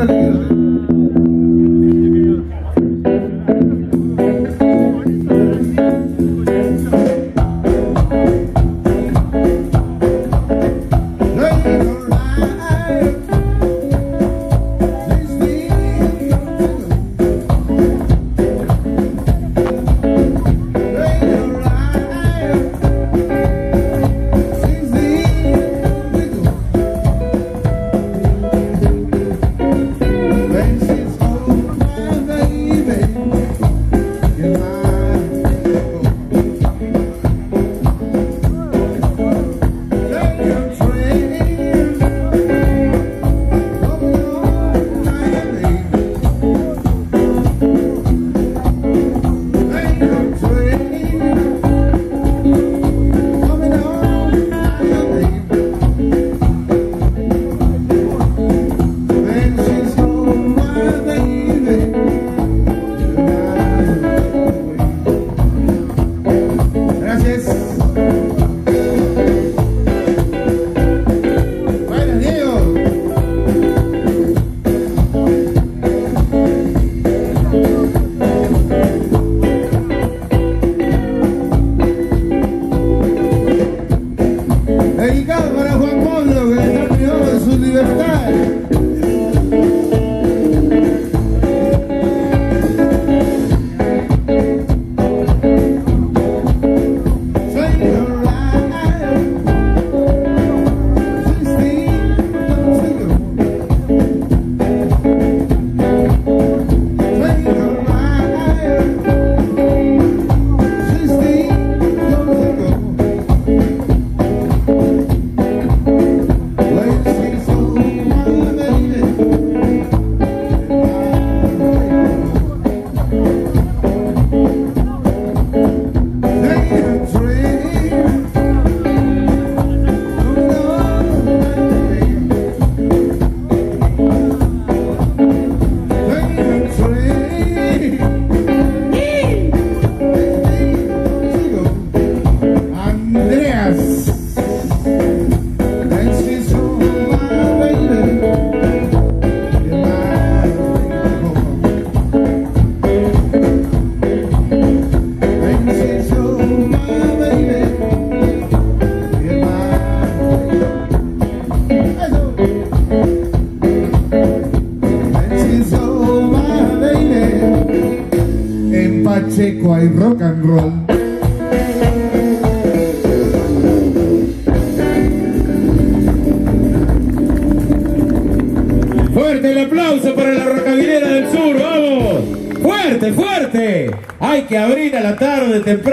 Hallelujah. Pacheco hay rock and roll. Fuerte el aplauso para la rocavilera del sur, vamos. Fuerte, fuerte. Hay que abrir a la tarde temprano.